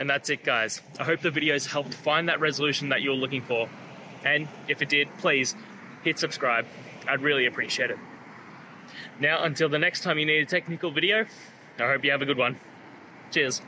And that's it, guys. I hope the videos helped find that resolution that you're looking for. And if it did, please hit subscribe. I'd really appreciate it. Now, until the next time you need a technical video, I hope you have a good one. Cheers.